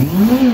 嗯。